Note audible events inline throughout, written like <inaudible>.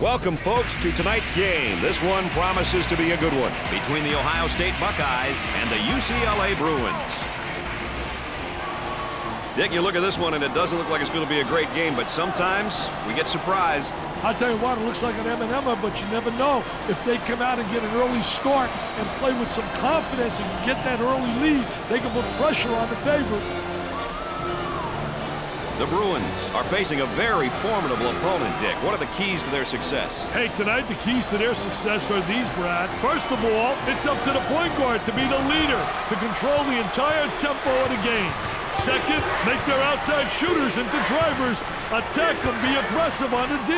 Welcome, folks, to tonight's game. This one promises to be a good one between the Ohio State Buckeyes and the UCLA Bruins. Dick, you look at this one, and it doesn't look like it's going to be a great game, but sometimes we get surprised. I'll tell you what, it looks like an M&M, but you never know. If they come out and get an early start and play with some confidence and get that early lead, they can put pressure on the favorite. The Bruins are facing a very formidable opponent, Dick. What are the keys to their success? Hey, tonight the keys to their success are these, Brad. First of all, it's up to the point guard to be the leader, to control the entire tempo of the game. Second, make their outside shooters into drivers. Attack them, be aggressive on the D.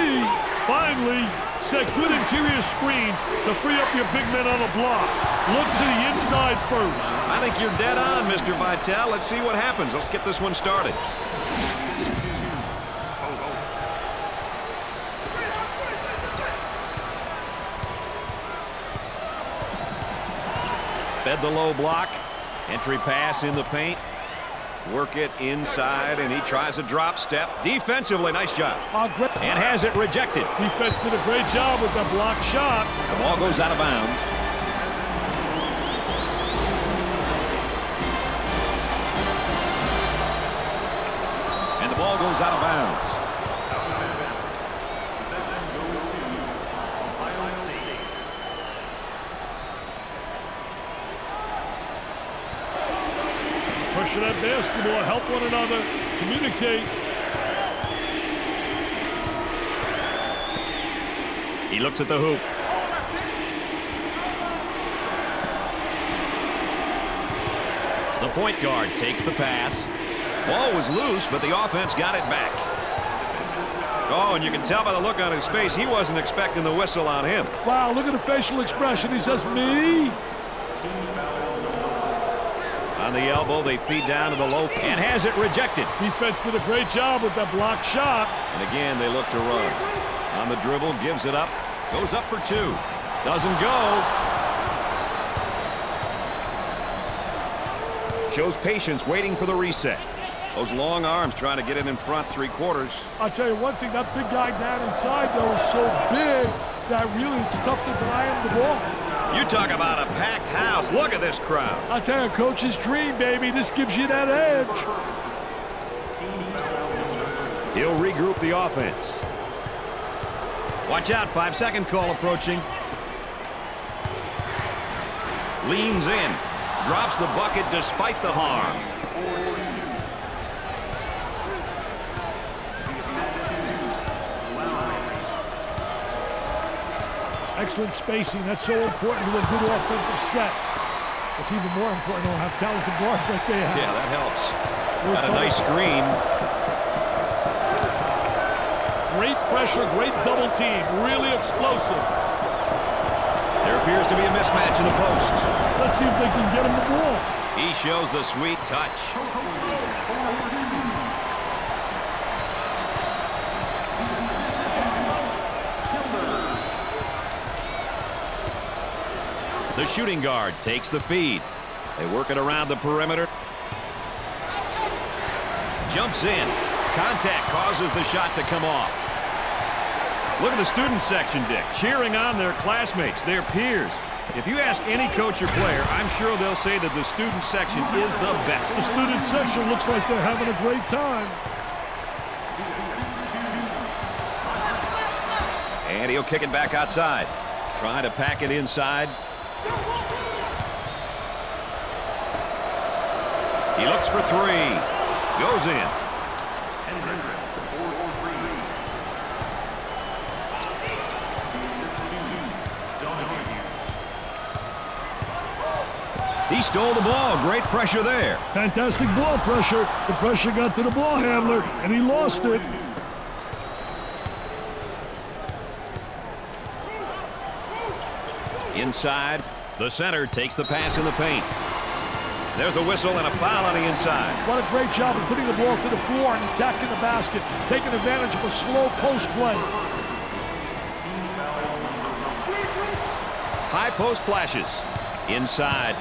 Finally, set good interior screens to free up your big men on the block. Look to the inside first. I think you're dead on, Mr. Vitale. Let's see what happens. Let's get this one started. Fed the low block. Entry pass in the paint. Work it inside, and he tries a drop step. Defensively, nice job. Ah, and has it rejected. Defense did a great job with the block shot. The ball goes out of bounds. And the ball goes out of bounds. Pressure that basketball, help one another, communicate. He looks at the hoop. The point guard takes the pass. Ball was loose, but the offense got it back. Oh, and you can tell by the look on his face, he wasn't expecting the whistle on him. Wow, look at the facial expression. He says, me? The elbow, they feed down to the low and has it rejected. Defense did a great job with that block shot. And again, they look to run. On the dribble, gives it up. Goes up for two. Doesn't go. Shows patience waiting for the reset. Those long arms trying to get it in front three quarters. I'll tell you one thing, that big guy down inside, though, is so big that really it's tough to deny him the ball. You talk about a packed house. Look at this crowd. I tell you, coach's dream, baby. This gives you that edge. He'll regroup the offense. Watch out, five-second call approaching. Leans in. Drops the bucket despite the harm. Excellent spacing. That's so important to a good offensive set. It's even more important to have talented guards like they have. Yeah, that helps. Got a nice screen. Great pressure, great double team. Really explosive. There appears to be a mismatch in the post. Let's see if they can get him the ball. He shows the sweet touch. The shooting guard takes the feed. They work it around the perimeter. Jumps in. Contact causes the shot to come off. Look at the student section, Dick, cheering on their classmates, their peers. If you ask any coach or player, I'm sure they'll say that the student section is the best. The student section looks like they're having a great time. And he'll kick it back outside. Trying to pack it inside. He looks for three. Goes in. He stole the ball. Great pressure there. Fantastic ball pressure. The pressure got to the ball handler, and he lost it. Inside. The center takes the pass in the paint. There's a whistle and a foul on the inside. What a great job of putting the ball to the floor and attacking the basket, taking advantage of a slow post play. High post flashes. Inside.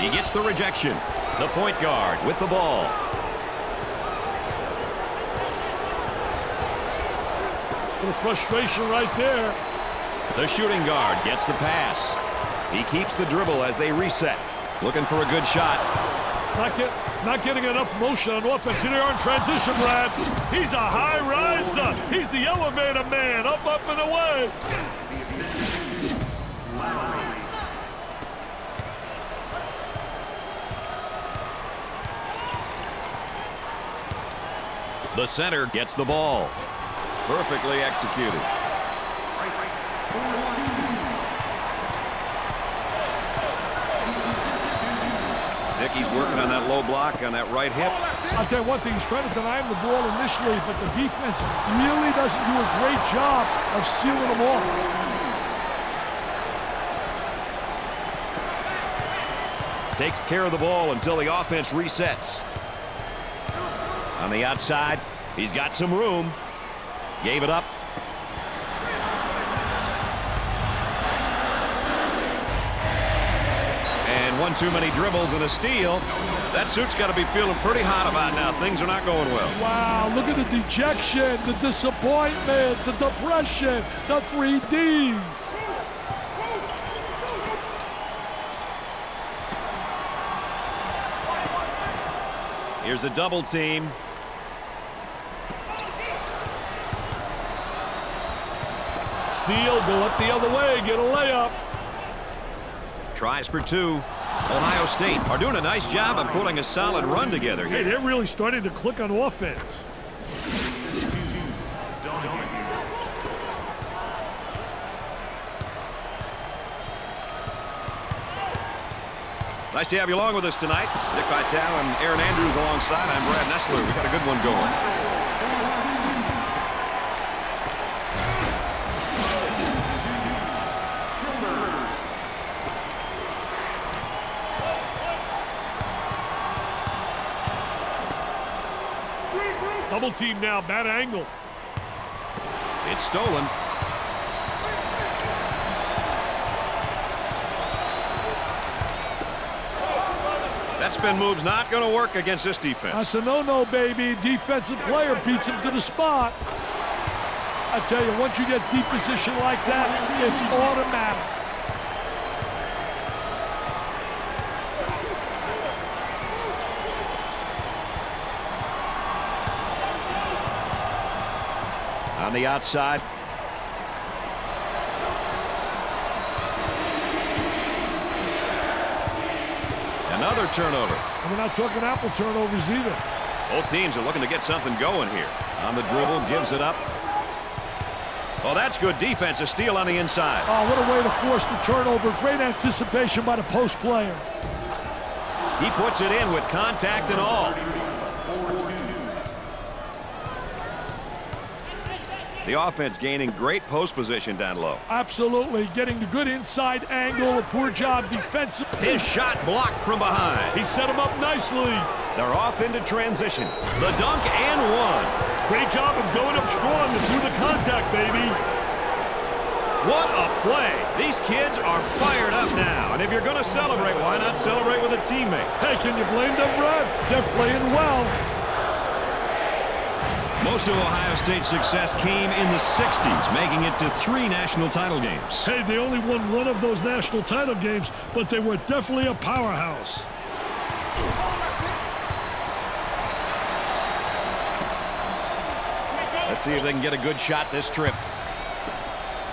He gets the rejection. The point guard with the ball. little frustration right there. The shooting guard gets the pass. He keeps the dribble as they reset. Looking for a good shot. Not, get, not getting enough motion on offense. Here they are in transition, Brad. He's a high riser. He's the elevator man. Up, up, and away. The center gets the ball. Perfectly executed. Dickey's working on that low block on that right hip. I'll tell you one thing, he's trying to deny him the ball initially, but the defense really doesn't do a great job of sealing him off. Takes care of the ball until the offense resets. On the outside, he's got some room. Gave it up. Too many dribbles and a steal. That suit's got to be feeling pretty hot about now. Things are not going well. Wow, look at the dejection, the disappointment, the depression, the three Ds. Here's a double team. Steal, go up the other way, get a layup. Tries for two. Ohio State are doing a nice job of pulling a solid run together Hey, they're really starting to click on offense. Nice to have you along with us tonight. Dick Vitale and Erin Andrews alongside. I'm Brad Nessler. We've got a good one going. Team now, bad angle. It's stolen. That spin move's not going to work against this defense. That's a no-no, baby. Defensive player beats him to the spot. I tell you, once you get deep position like that, it's automatic. The outside. Another turnover. And we're not talking apple turnovers either. Both teams are looking to get something going here. On the dribble, gives it up. Oh, that's good defense. A steal on the inside. Oh, what a way to force the turnover. Great anticipation by the post player. He puts it in with contact and all. The offense gaining great post position down low. Absolutely. Getting the good inside angle. A poor job defensive. His shot blocked from behind. He set him up nicely. They're off into transition. The dunk and one. Great job of going up strong through the contact, baby. What a play. These kids are fired up now. And if you're going to celebrate, why not celebrate with a teammate? Hey, can you blame them, Brad? They're playing well. Most of Ohio State's success came in the 60s, making it to three national title games. Hey, they only won one of those national title games, but they were definitely a powerhouse. Let's see if they can get a good shot this trip.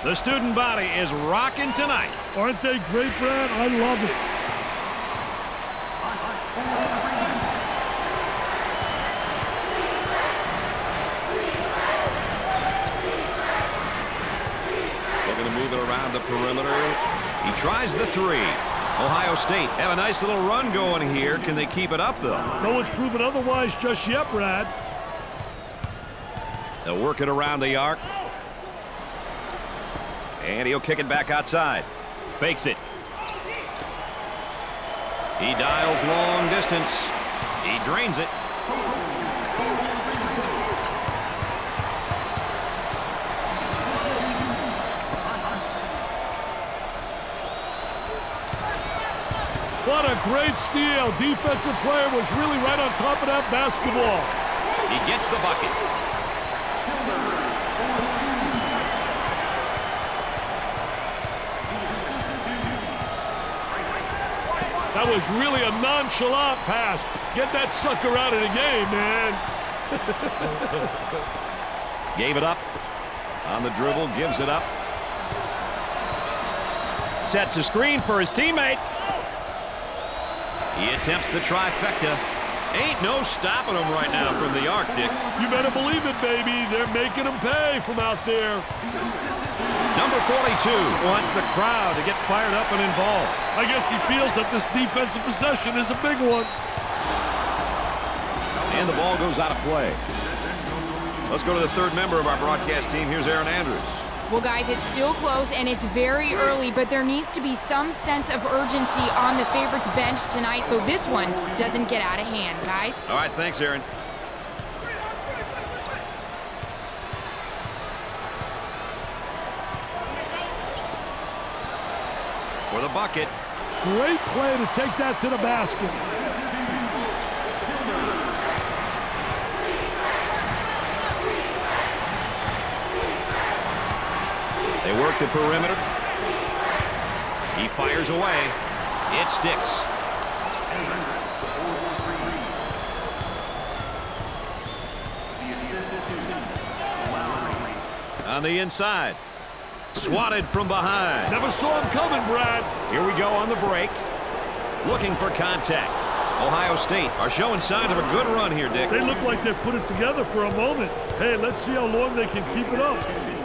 The student body is rocking tonight. Aren't they great, Brad? I love it. Looking to move it around the perimeter. He tries the three. Ohio State have a nice little run going here. Can they keep it up, though? No one's proven otherwise just yet, Brad. They'll work it around the arc. And he'll kick it back outside. Fakes it. He dials long distance. He drains it. What a great steal. Defensive player was really right on top of that basketball. He gets the bucket. That was really a nonchalant pass. Get that sucker out of the game, man. <laughs> Gave it up. On the dribble, gives it up. Sets a screen for his teammate. He attempts the trifecta. Ain't no stopping him right now from the arc, Dick. You better believe it, baby. They're making him pay from out there. Number 42 wants the crowd to get fired up and involved. I guess he feels that this defensive possession is a big one. And the ball goes out of play. Let's go to the third member of our broadcast team. Here's Erin Andrews. Well, guys, it's still close and it's very early, but there needs to be some sense of urgency on the favorites bench tonight so this one doesn't get out of hand, guys. All right, thanks, Erin. For the bucket. Great play to take that to the basket. They work the perimeter. He fires away. It sticks. On the inside. Swatted from behind. Never saw him coming, Brad. Here we go on the break. Looking for contact. Ohio State are showing signs of a good run here, Dick. They look like they've put it together for a moment. Hey, let's see how long they can keep it up.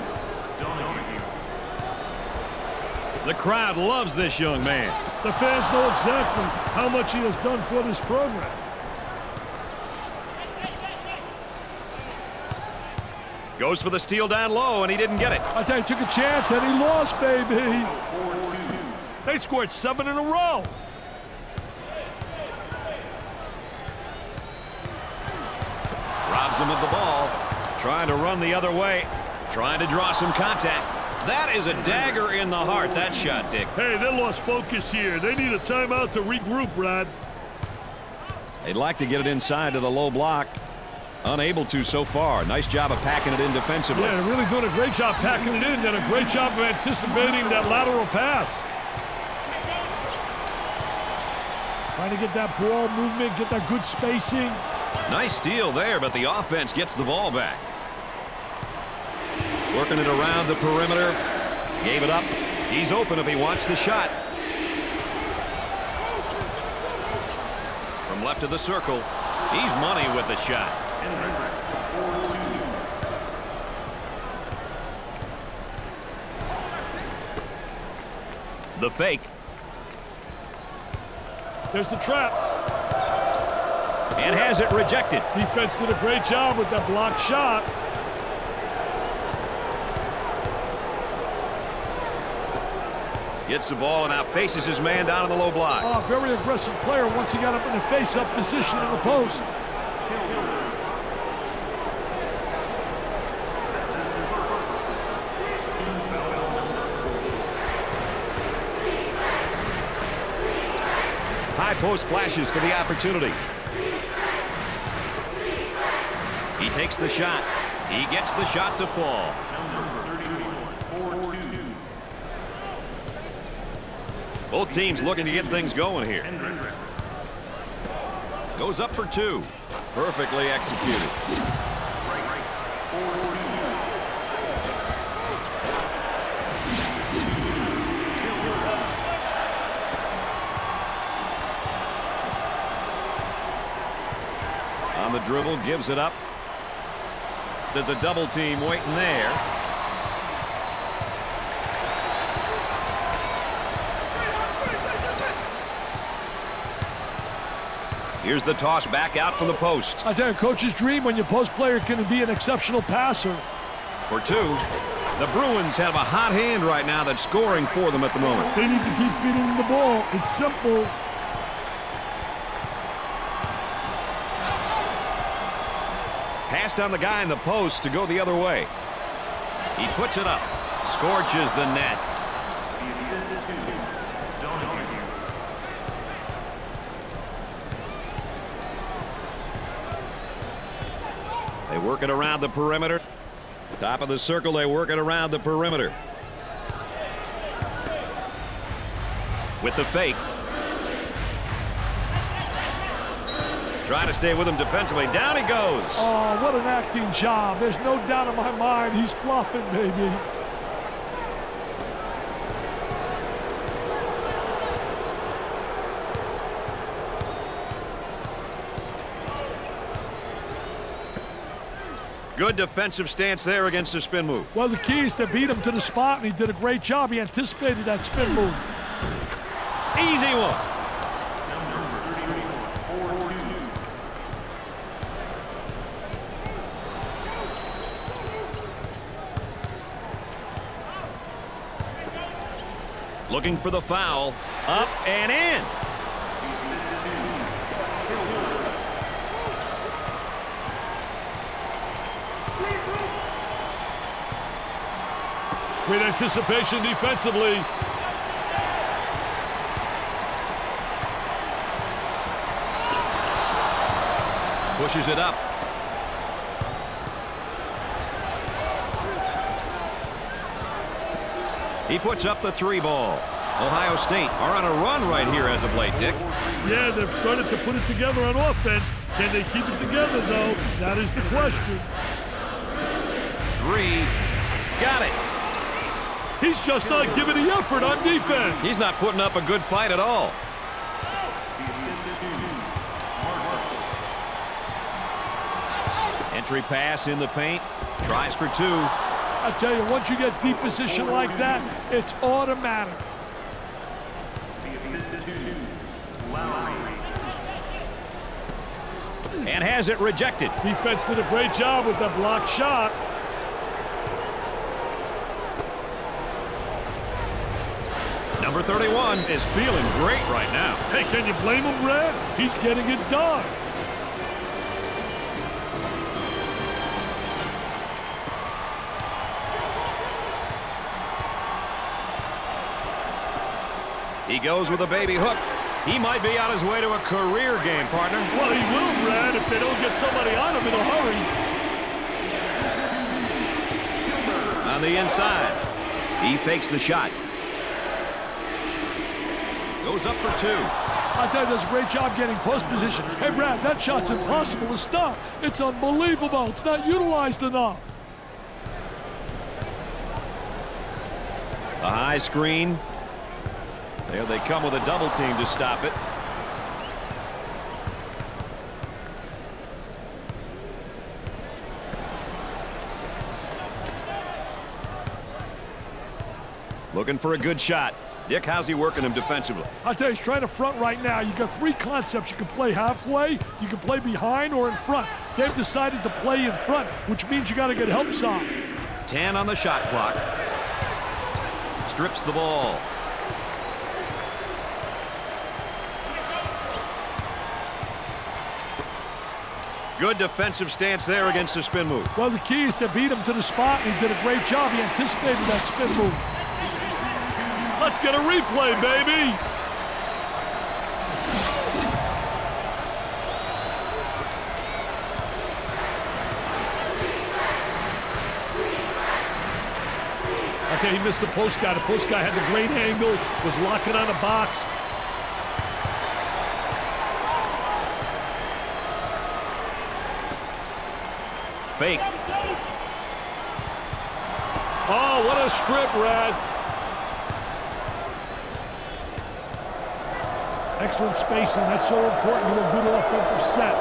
The crowd loves this young man. The fans know exactly how much he has done for this program. Goes for the steal down low, and he didn't get it. I tell you, took a chance, and he lost, baby. They scored seven in a row. Robs him of the ball. Trying to run the other way. Trying to draw some contact. That is a dagger in the heart, that shot, Dick. Hey, they lost focus here. They need a timeout to regroup, Brad. They'd like to get it inside to the low block. Unable to so far. Nice job of packing it in defensively. Yeah, really doing a great job packing it in and a great job of anticipating that lateral pass. Trying to get that ball movement, get that good spacing. Nice steal there, but the offense gets the ball back. Working it around the perimeter. Gave it up. He's open if he wants the shot. From left of the circle. He's money with the shot. The fake. There's the trap. And has it rejected. Defense did a great job with that blocked shot. Gets the ball and now faces his man down in the low block. Oh, very aggressive player once he got up in the face-up position in the post. High post flashes for the opportunity. He takes the shot. He gets the shot to fall. Both teams looking to get things going here. Goes up for two. Perfectly executed. On the dribble, gives it up. There's a double team waiting there. Here's the toss back out from the post. I tell you, coach's dream when your post player can be an exceptional passer. For two. The Bruins have a hot hand right now that's scoring for them at the moment. They need to keep feeding the ball. It's simple. Passed on the guy in the post to go the other way. He puts it up. Scorches the net. Working around the perimeter. Top of the circle, they work it around the perimeter. With the fake. Trying to stay with him defensively. Down he goes. Oh, what an acting job. There's no doubt in my mind he's flopping, baby. Good defensive stance there against the spin move. Well, the key is to beat him to the spot, and he did a great job. He anticipated that spin move. Easy one. Looking for the foul. Up and in. Great anticipation defensively. Pushes it up. He puts up the three ball. Ohio State are on a run right here as of late, Dick. Yeah, they've started to put it together on offense. Can they keep it together, though? That is the question. Three. Got it. He's just not giving the effort on defense. He's not putting up a good fight at all. Entry pass in the paint. Tries for two. I tell you, once you get deep position like that, it's automatic. And has it rejected. Defense did a great job with the block shot. Number 31 is feeling great right now. Hey, can you blame him, Brad? He's getting it done. He goes with a baby hook. He might be on his way to a career game, partner. Well, he will, Brad, if they don't get somebody on him in a hurry. On the inside. He fakes the shot. Goes up for two. I tell you, does a great job getting post position. Hey, Brad, that shot's impossible to stop. It's unbelievable. It's not utilized enough. A high screen. There they come with a double team to stop it. Looking for a good shot. Dick, how's he working him defensively? I tell you, he's trying to front right now. You got three concepts. You can play halfway, you can play behind, or in front. They've decided to play in front, which means you got to get help side. 10 on the shot clock. Strips the ball. Good defensive stance there against the spin move. Well, the key is to beat him to the spot, and he did a great job. He anticipated that spin move. Let's get a replay, baby. I tell you, he missed the post guy. The post guy had the great angle, was locking on a box. Fake. Oh, what a strip, Rad. Excellent spacing. That's so important to a good offensive set.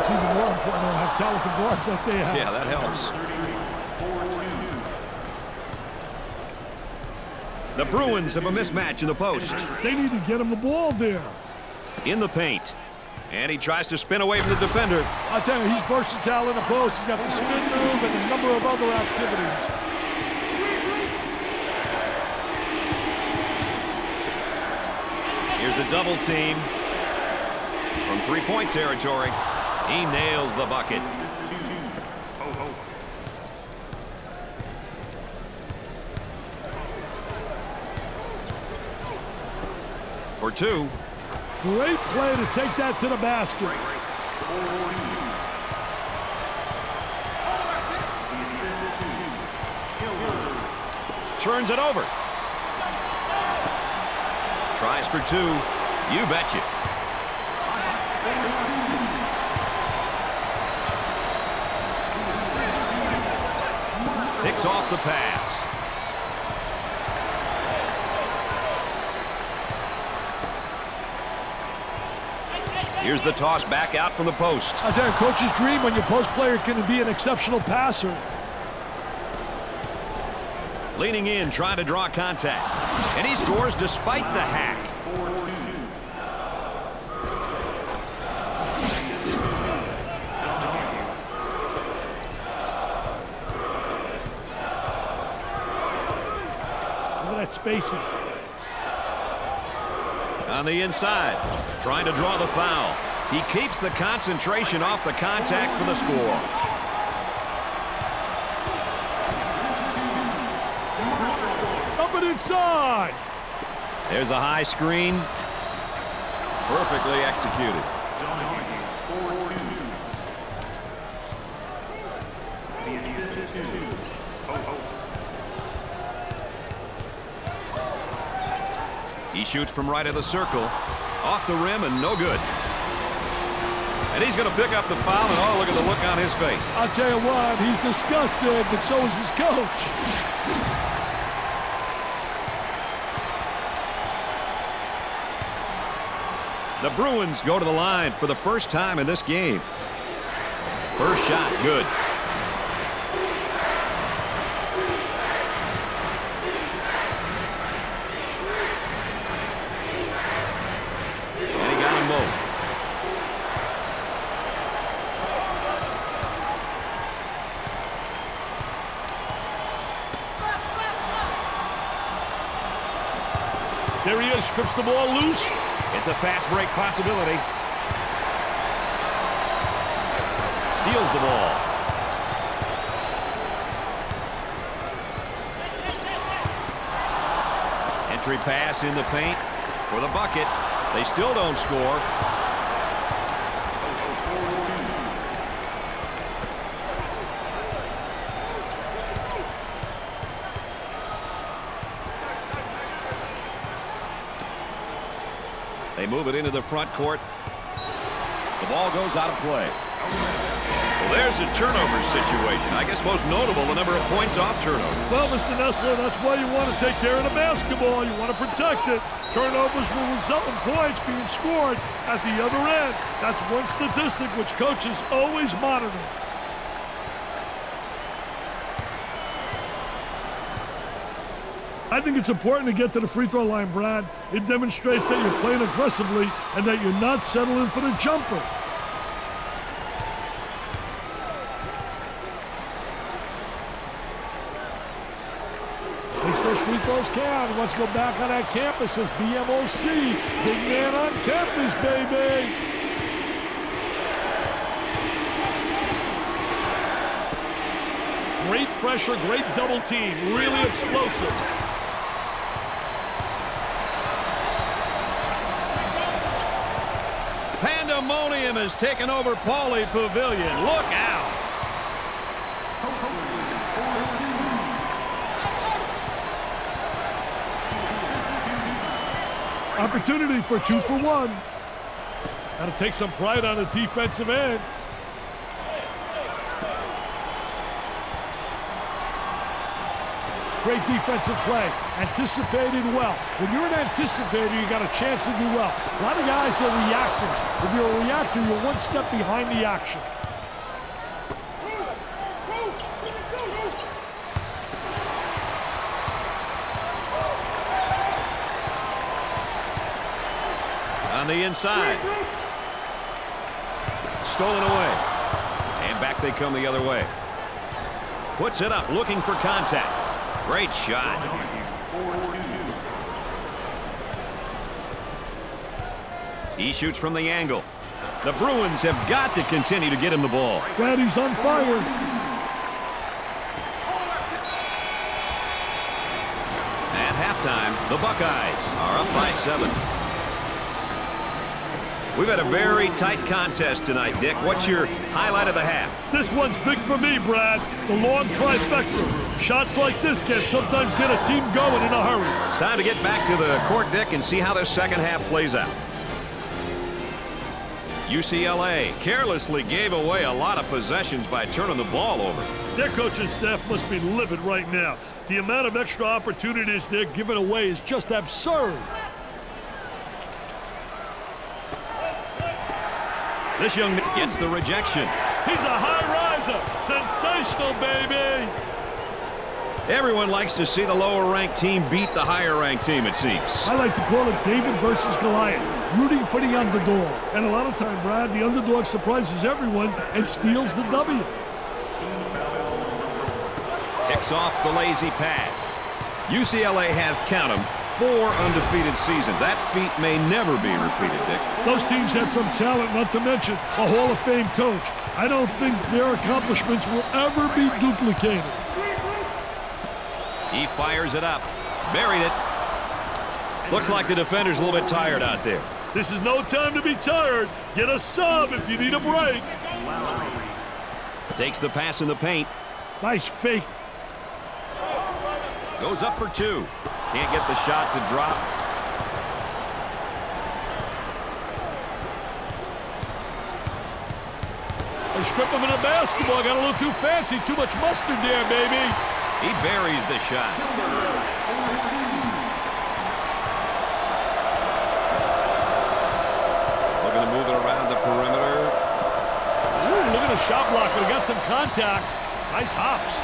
It's even more important to have talented guards like they have. Yeah, that helps. The Bruins have a mismatch in the post. They need to get him the ball there. In the paint. And he tries to spin away from the defender. I tell you, he's versatile in the post. He's got the spin move and a number of other activities. Here's a double team from three-point territory. He nails the bucket. For two. Great play to take that to the basket. Turns it over. Tries for two. You betcha. Picks off the pass. Here's the toss back out from the post. I tell you, coach's dream when your post player can be an exceptional passer. Leaning in, trying to draw contact. And he scores despite the hack. Spacing. On the inside, trying to draw the foul. He keeps the concentration off the contact for the score. Up and inside. There's a high screen. Perfectly executed. He shoots from right of the circle. Off the rim and no good. And he's going to pick up the foul, and oh, look at the look on his face. I'll tell you what, he's disgusted, but so is his coach. The Bruins go to the line for the first time in this game. First shot, good. And he got them both. There he is, strips the ball loose. It's a fast break possibility. Steals the ball. Entry pass in the paint for the bucket. They still don't score. Move it into the front court. The ball goes out of play. Well, there's a turnover situation. I guess most notable, the number of points off turnover. Well, Mr. Nessler, that's why you want to take care of the basketball. You want to protect it. Turnovers will result in points being scored at the other end. That's one statistic which coaches always monitor. Think it's important to get to the free throw line, Brad. It demonstrates that you're playing aggressively and that you're not settling for the jumper. Makes those free throws count. Let's go back on that campus as BMOC. Big man on campus, baby. Great pressure, great double team. Really explosive. Pandemonium has taken over Pauley Pavilion. Look out. Opportunity for two for one. Got to take some pride on the defensive end. Great defensive play. Anticipated well. When you're an anticipator, you got a chance to do well. A lot of guys, they're reactors. If you're a reactor, you're one step behind the action. On the inside. Stolen away. And back they come the other way. Puts it up, looking for contact. Great shot. He shoots from the angle. The Bruins have got to continue to get him the ball. Brady's on fire. At halftime, the Buckeyes are up by seven. We've had a very tight contest tonight, Dick. What's your highlight of the half? This one's big for me, Brad. The long trifecta. Shots like this can sometimes get a team going in a hurry. It's time to get back to the court, Dick, and see how this second half plays out. UCLA carelessly gave away a lot of possessions by turning the ball over. Their coaching staff must be livid right now. The amount of extra opportunities they're giving away is just absurd. This young man gets the rejection. He's a high riser. Sensational, baby. Everyone likes to see the lower-ranked team beat the higher-ranked team, it seems. I like to call it David versus Goliath, rooting for the underdog. And a lot of time, Brad, the underdog surprises everyone and steals the W. Picks off the lazy pass. UCLA has, count 'em, four undefeated seasons. That feat may never be repeated, Dick. Those teams had some talent, not to mention a Hall of Fame coach. I don't think their accomplishments will ever be duplicated. He fires it up. Buried it. Looks like the defender's a little bit tired out there. This is no time to be tired. Get a sub if you need a break. Takes the pass in the paint. Nice fake. Goes up for two. Can't get the shot to drop. They strip him in a basketball. Got a little too fancy. Too much mustard there, baby. He buries the shot. Looking to move it around the perimeter. Ooh, look at the shot block. blocker. Got some contact. Nice hops.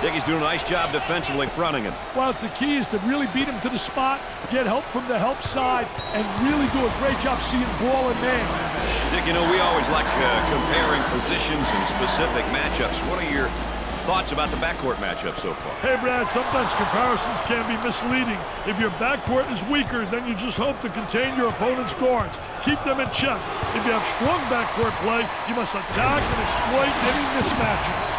Dickey's doing a nice job defensively fronting him. Well, it's the key is to really beat him to the spot, get help from the help side, and really do a great job seeing ball and man. Dick, you know, we always like uh, comparing positions and specific matchups. What are your thoughts about the backcourt matchup so far? Hey, Brad, sometimes comparisons can be misleading. If your backcourt is weaker, then you just hope to contain your opponent's guards. Keep them in check. If you have strong backcourt play, you must attack and exploit any mismatches.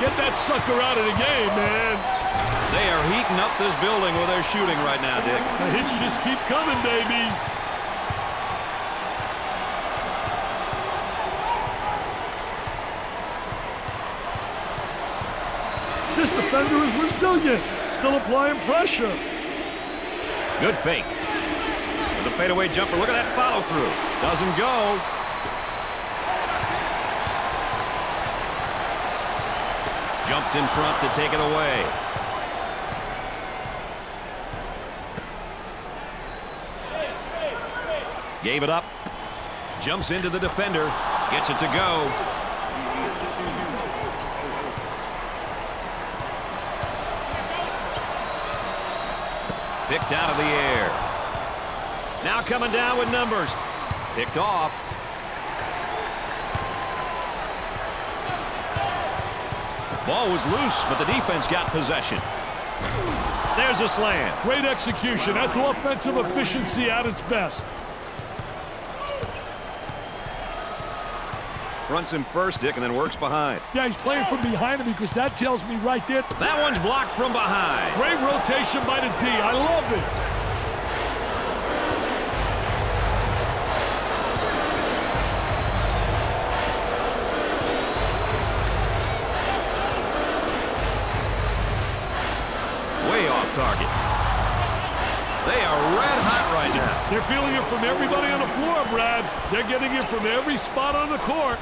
Get that sucker out of the game, man. They are heating up this building with their shooting right now, Dick. The hits just keep coming, baby. This defender is resilient, still applying pressure. Good fake. With a fadeaway jumper. Look at that follow through. Doesn't go. Jumped in front to take it away. Gave it up. Jumps into the defender. Gets it to go. Picked out of the air. Now coming down with numbers. Picked off. Ball was loose, but the defense got possession. There's a slam. Great execution. That's offensive efficiency at its best. Fronts him first, Dick, and then works behind. Yeah, he's playing from behind him because that tells me right there. That one's blocked from behind. Great rotation by the D. I love it. It from everybody on the floor, Brad. They're getting it from every spot on the court.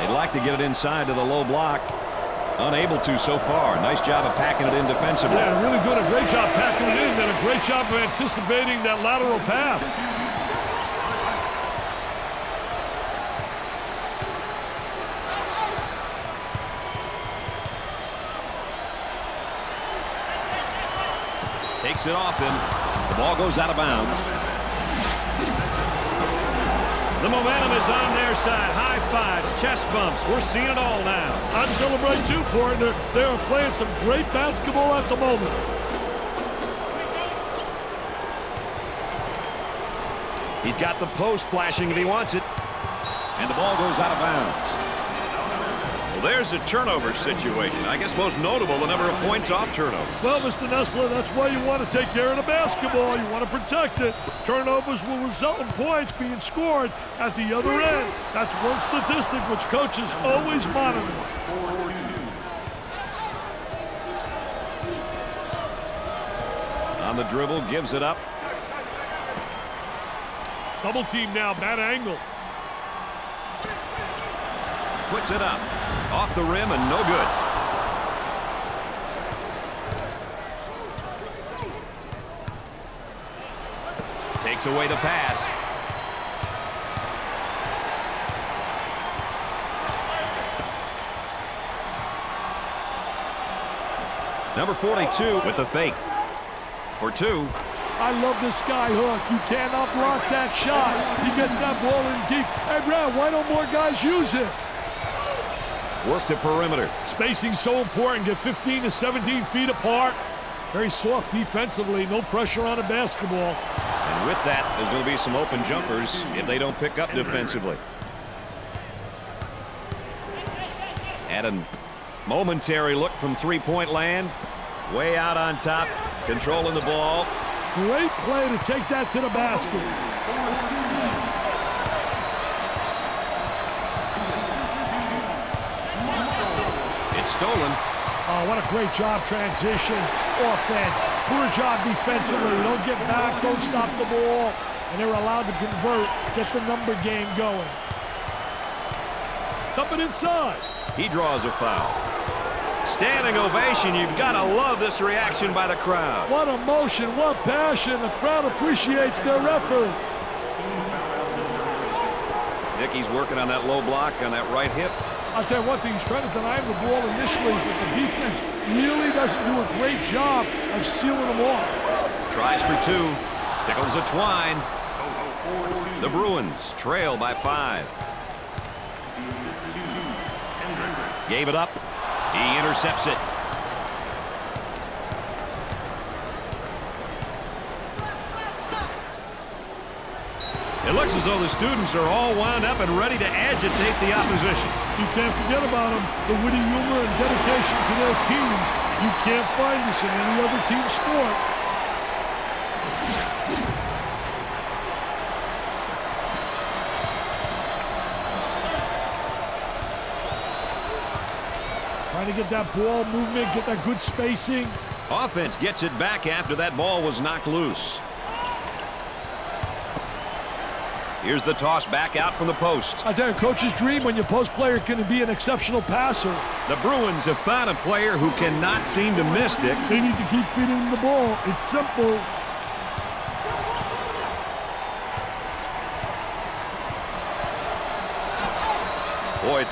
They'd like to get it inside to the low block. Unable to so far. Nice job of packing it in defensively. Yeah, really doing a great job packing it in and a great job of anticipating that lateral pass. Takes it off him. The ball goes out of bounds. The momentum is on their side. High fives, chest bumps. We're seeing it all now. I'd celebrate too, partner. They are playing some great basketball at the moment. He's got the post flashing if he wants it. And the ball goes out of bounds. There's a turnover situation. I guess most notable, the number of points off turnover. Well, Mr. Nessler, that's why you want to take care of the basketball. You want to protect it. Turnovers will result in points being scored at the other end. That's one statistic which coaches always monitor. On the dribble, gives it up. Double team now, bad angle. Puts it up. Off the rim and no good. Takes away the pass. Number 42 with the fake. For two. I love the sky hook. You cannot block that shot. He gets that ball in deep. Hey, Brad, why don't more guys use it? Work the perimeter. Spacing so important. Get 15 to 17 feet apart. Very soft defensively. No pressure on the basketball. And with that, there's going to be some open jumpers if they don't pick up defensively. At a momentary look from three-point land. Way out on top. Controlling the ball. Great play to take that to the basket. Stolen. Oh, what a great job transition. Offense. Poor job defensively. Don't get back. Don't stop the ball. And they're allowed to convert. Get the number game going. Dump it inside. He draws a foul. Standing ovation. You've got to love this reaction by the crowd. What emotion, what passion. The crowd appreciates their effort. Nicky's working on that low block on that right hip. I'll tell you one thing, he's trying to deny him the ball initially, but the defense really doesn't do a great job of sealing him off. Tries for two. Tickles a twine. The Bruins trail by five. Gave it up. He intercepts it. It looks as though the students are all wound up and ready to agitate the opposition. You can't forget about them. The witty humor and dedication to their teams. You can't find this in any other team sport. Trying to get that ball movement, get that good spacing. Offense gets it back after that ball was knocked loose. Here's the toss back out from the post. I tell you, coach's dream when your post player can be an exceptional passer. The Bruins have found a player who cannot seem to miss, Dick. They need to keep feeding the ball. It's simple.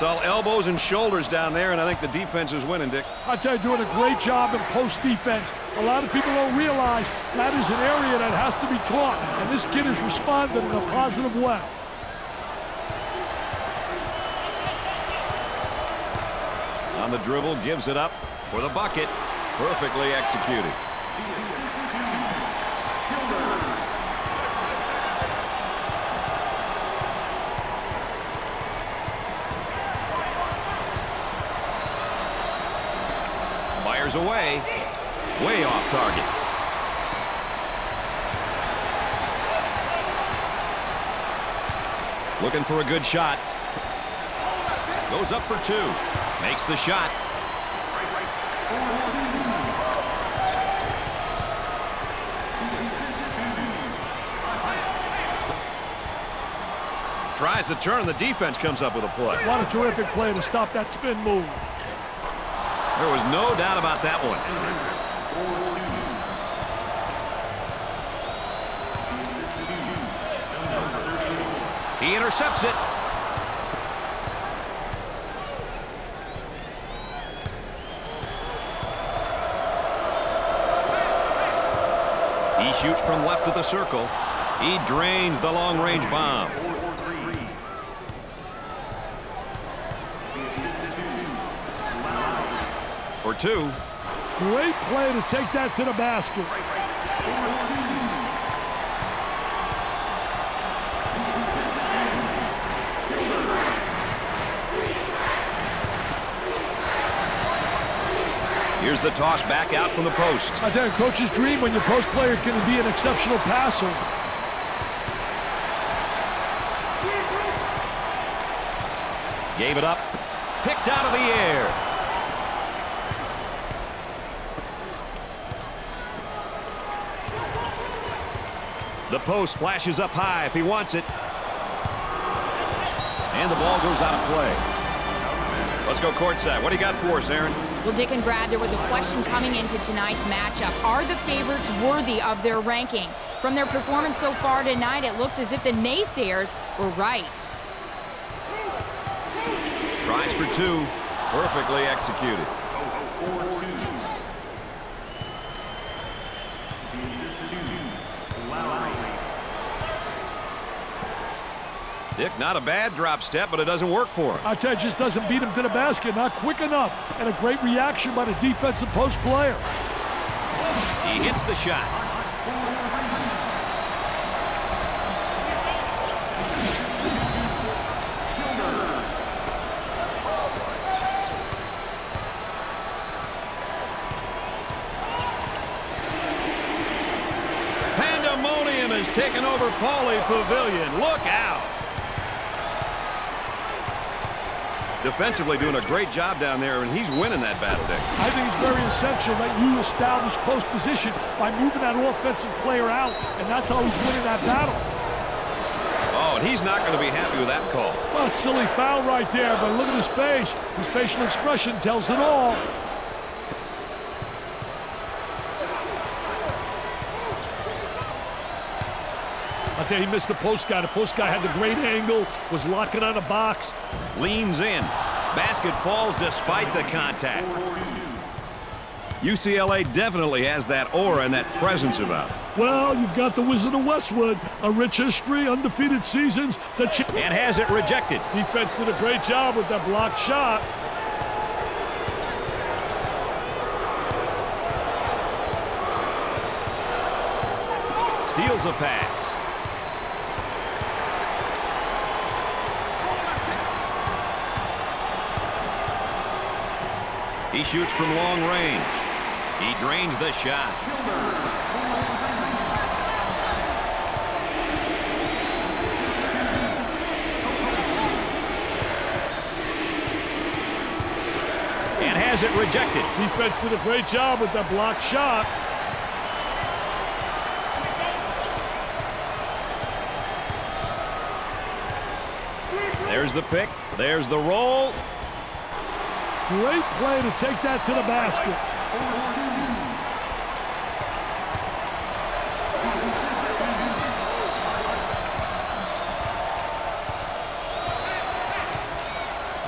It's all elbows and shoulders down there, and I think the defense is winning, Dick. I tell you, doing a great job in post defense. A lot of people don't realize that is an area that has to be taught, and this kid has responded in a positive way. On the dribble, gives it up for the bucket. Perfectly executed. Fires away. Way off target. Looking for a good shot. Goes up for two. Makes the shot. Tries to turn. The defense comes up with a play. What a terrific play to stop that spin move. There was no doubt about that one. He intercepts it. He shoots from left of the circle. He drains the long-range bomb. Two. Great play to take that to the basket. Here's the toss back out from the post. I tell you, coach's dream when your post player can be an exceptional passer. Gave it up. Picked out of the air. The post flashes up high if he wants it. And the ball goes out of play. Let's go courtside. What do you got for us, Erin? Well, Dick and Brad, there was a question coming into tonight's matchup. Are the favorites worthy of their ranking? From their performance so far tonight, it looks as if the naysayers were right. Tries for two. Perfectly executed. Dick, not a bad drop step, but it doesn't work for him. I tell you, just doesn't beat him to the basket. Not quick enough. And a great reaction by the defensive post player. He hits the shot. Pandemonium has taken over Pauley Pavilion. Look out. Defensively doing a great job down there, and he's winning that battle, Dick. I think it's very essential that you establish post position by moving that offensive player out, and that's how he's winning that battle. Oh, and he's not going to be happy with that call. Well, it's silly foul right there, but look at his face. His facial expression tells it all. I tell you, he missed the post guy. The post guy had the great angle, was locking on a box. Leans in. Basket falls despite the contact. UCLA definitely has that aura and that presence about it. Well, you've got the Wizard of Westwood, a rich history, undefeated seasons. The And has it rejected. defense did a great job with that blocked shot. Steals a pass. He shoots from long range. He drains the shot. And has it rejected. Defense did a great job with the blocked shot. There's the pick. There's the roll. Great play to take that to the basket.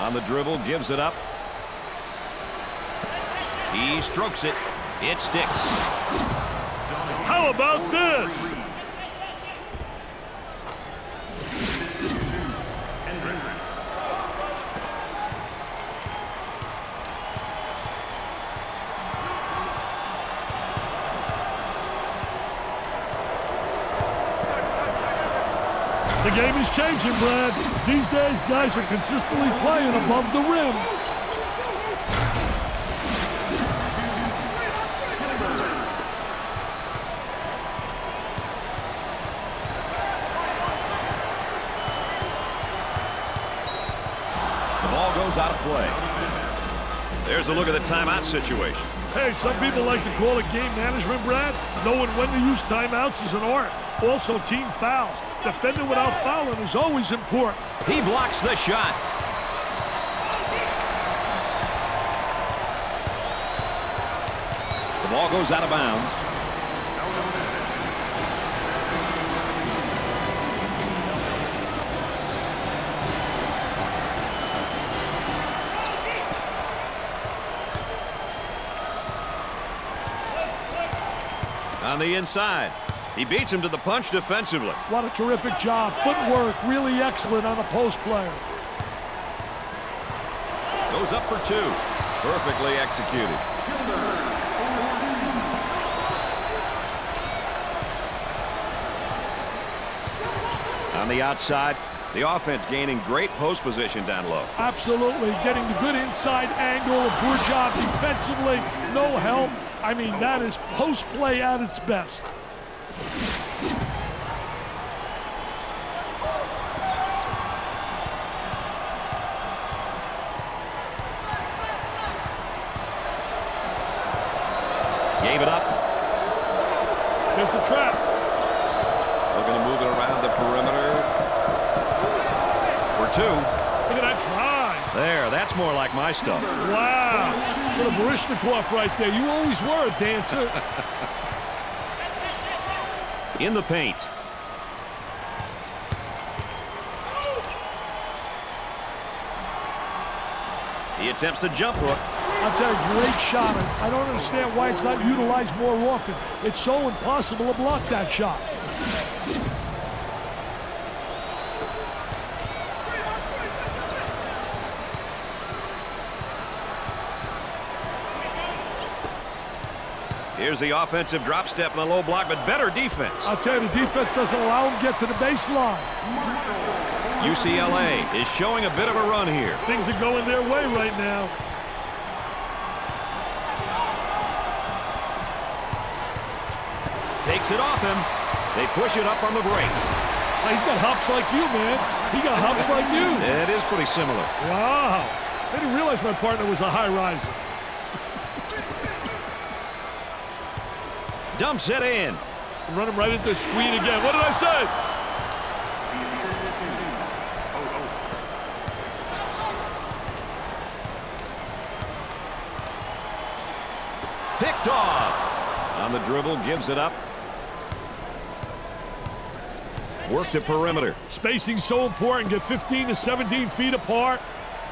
On the dribble, gives it up. He strokes it. It sticks. How about this? The game is changing, Brad. These days, guys are consistently playing above the rim. The ball goes out of play. There's a look at the timeout situation. Hey, some people like to call it game management, Brad. Knowing when to use timeouts is an art. Also, team fouls. Defending without fouling is always important. He blocks the shot. The ball goes out of bounds. The inside. He beats him to the punch defensively. What a terrific job. Footwork really excellent on a post player. Goes up for two. Perfectly executed. On the outside, The offense gaining great post position down low. Absolutely. Getting the good inside angle. A poor job defensively. No help. I mean, that is post play at its best. Gave it up. There's the trap. Looking to move it around the perimeter. For two. Look at that try. There, that's more like my stuff. Wow. Little Baryshnikov right there. You always were a dancer. <laughs> In the paint. He attempts a jump hook. I'll tell you, great shot. I don't understand why it's not utilized more often. It's so impossible to block that shot. Here's the offensive drop step in the low block, but better defense. I'll tell you, the defense doesn't allow him to get to the baseline. UCLA is showing a bit of a run here. Things are going their way right now. Takes it off him. They push it up on the break. Oh, he's got hops like you, man. He got hops like you. <laughs> It is pretty similar. Wow. I didn't realize my partner was a high riser. Dumps it in. Run him right into the screen again. What did I say? Picked off. On the dribble, gives it up. Work the perimeter. Spacing so important. Get 15 to 17 feet apart.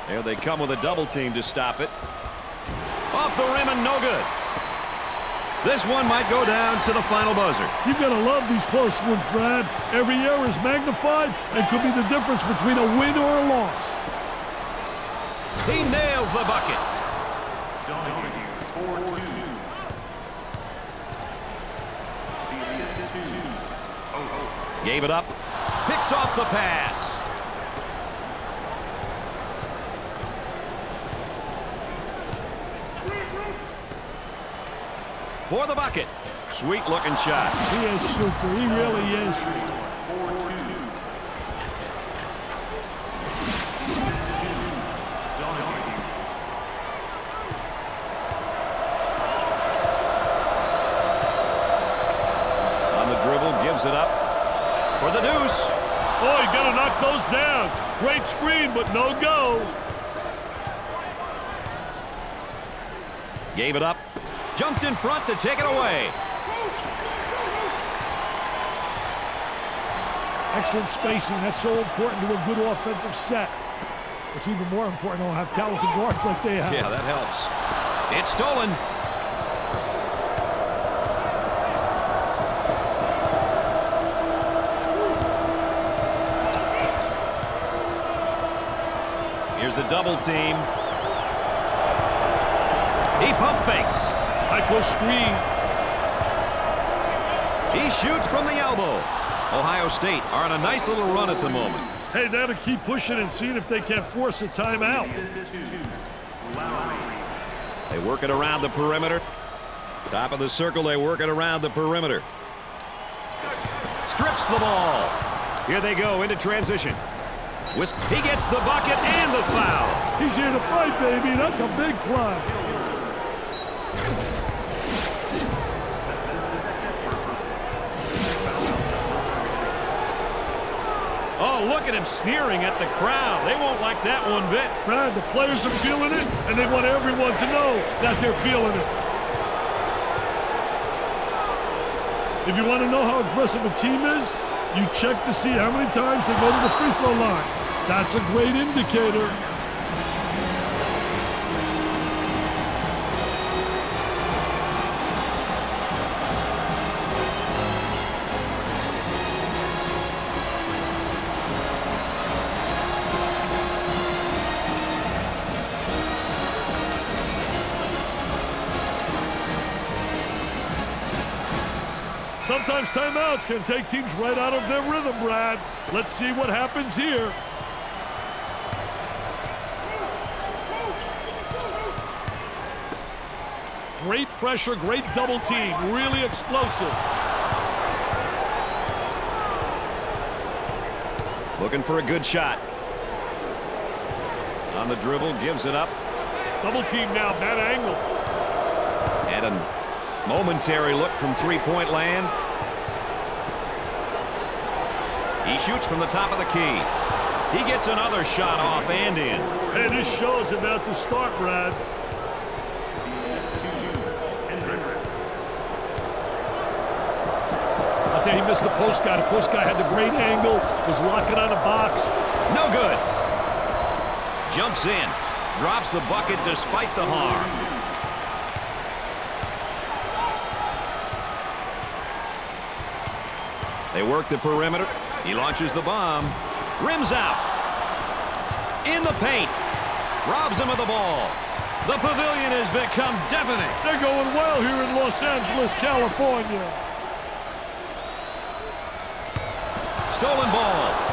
There they come with a double team to stop it. Off the rim and no good. This one might go down to the final buzzer. You've got to love these close ones, Brad. Every error is magnified and could be the difference between a win or a loss. He nails the bucket. Gave it up. Picks off the pass. For the bucket. Sweet looking shot. He is super. He really is. On the dribble, gives it up. For the deuce. Oh, you got to knock those down. Great screen, but no go. Gave it up. Jumped in front to take it away. Excellent spacing. That's so important to a good offensive set. It's even more important to have talented guards like they have. Yeah, that helps. It's stolen. Here's a double team. He pump fakes. High post screen. He shoots from the elbow. Ohio State are on a nice little run at the moment. Hey, they gotta keep pushing and seeing if they can't force a timeout. They work it around the perimeter. Top of the circle, they work it around the perimeter. Strips the ball. Here they go into transition. He gets the bucket and the foul. He's here to fight, baby. That's a big play. Look at him sneering at the crowd. They won't like that one bit. Brad, the players are feeling it, and they want everyone to know that they're feeling it. If you want to know how aggressive a team is, you check to see how many times they go to the free throw line. That's a great indicator. Timeouts can take teams right out of their rhythm, Brad. Let's see what happens here. Great pressure, great double team, really explosive. Looking for a good shot. On the dribble, gives it up. Double team now, bad angle. And a momentary look from three-point land. He shoots from the top of the key. He gets another shot off and in. Hey, this show's about to start, Brad. I'll tell you, he missed the post guy. The post guy had the great angle, was locking on the box. No good. Jumps in. Drops the bucket despite the harm. They work the perimeter. He launches the bomb. Rims out. In the paint. Robs him of the ball. The pavilion has become deafening. They're going well here in Los Angeles, California. Stolen ball.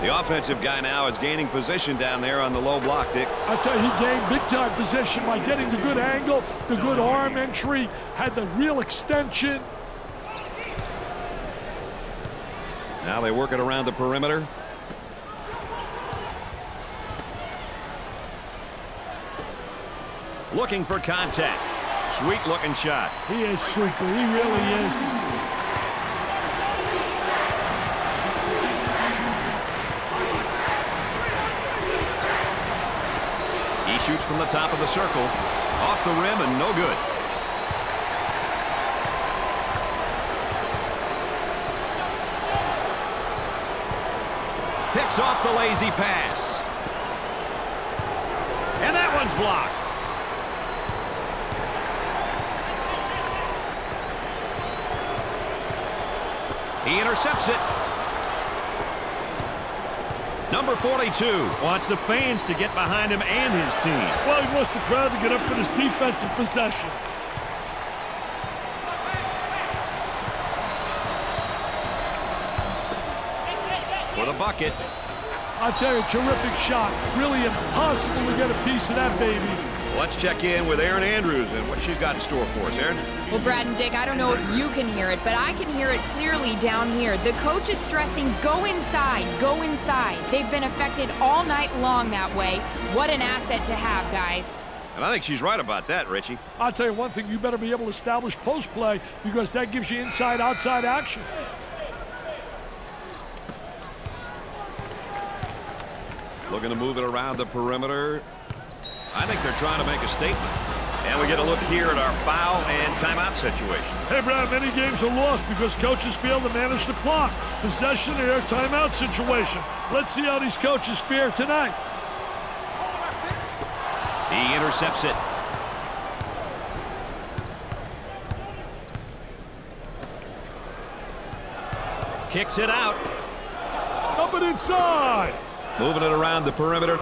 The offensive guy now is gaining position down there on the low block, Dick. I tell you, he gained big-time position by getting the good angle, the good arm entry, had the real extension. Now they work it around the perimeter. Looking for contact. Sweet looking shot. He is super. He really is. Shoots from the top of the circle. Off the rim and no good. Picks off the lazy pass. And that one's blocked. He intercepts it. Number 42 wants the fans to get behind him and his team. Well, he wants the crowd to get up for this defensive possession. For the bucket. I tell you, terrific shot. Really impossible to get a piece of that baby. Let's check in with Erin Andrews and what she's got in store for us. Erin? Well, Brad and Dick, I don't know if you can hear it, but I can hear it clearly down here. The coach is stressing, go inside, go inside. They've been affected all night long that way. What an asset to have, guys. And I think she's right about that, Richie. I'll tell you one thing, you better be able to establish post play because that gives you inside-outside action. Looking to move it around the perimeter. I think they're trying to make a statement. And we get a look here at our foul and timeout situation. Hey, Brad, many games are lost because coaches fail to manage the clock. Possession or timeout situation. Let's see how these coaches fare tonight. He intercepts it. Kicks it out. Up and inside. Moving it around the perimeter.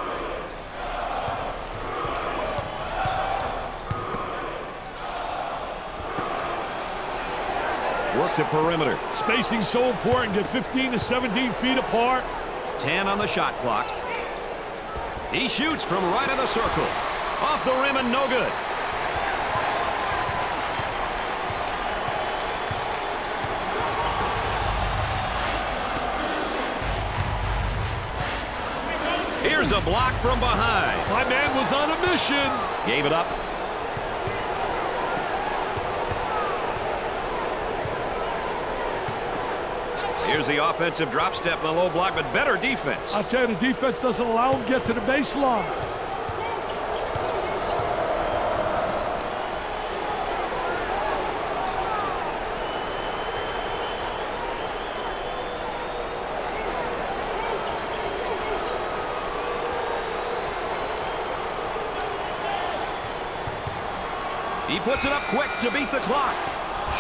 Work the perimeter. Spacing so important. Get 15 to 17 feet apart. 10 on the shot clock. He shoots from right of the circle. Off the rim and no good. Here's a block from behind. My man was on a mission. Gave it up. Here's the offensive drop step in the low block, but better defense. I'll tell you, the defense doesn't allow him to get to the baseline. He puts it up quick to beat the clock.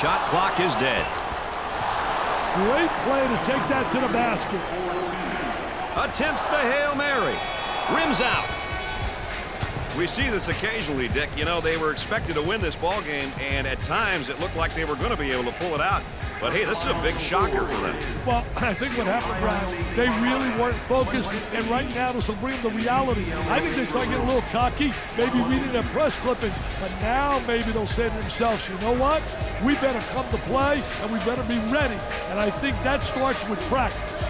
Shot clock is dead. Great play to take that to the basket. Attempts the Hail Mary. Rims out. We see this occasionally, Dick. You know, they were expected to win this ball game, and at times it looked like they were going to be able to pull it out. But hey, this is a big shocker for them. Well, <clears throat> I think what happened, Brad, they really weren't focused, and right now this will bring them the reality. I think they start getting a little cocky, maybe reading their press clippings, but now maybe they'll say to themselves, you know what? We better come to play, and we better be ready. And I think that starts with practice.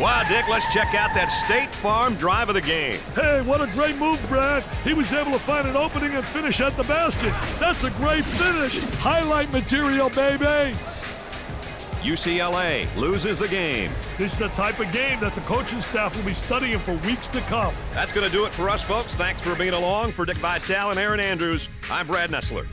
Wow, Dick, let's check out that State Farm drive of the game. Hey, what a great move, Brad. He was able to find an opening and finish at the basket. That's a great finish. Highlight material, baby. UCLA loses the game. This is the type of game that the coaching staff will be studying for weeks to come. That's going to do it for us, folks. Thanks for being along. For Dick Vitale and Erin Andrews, I'm Brad Nessler.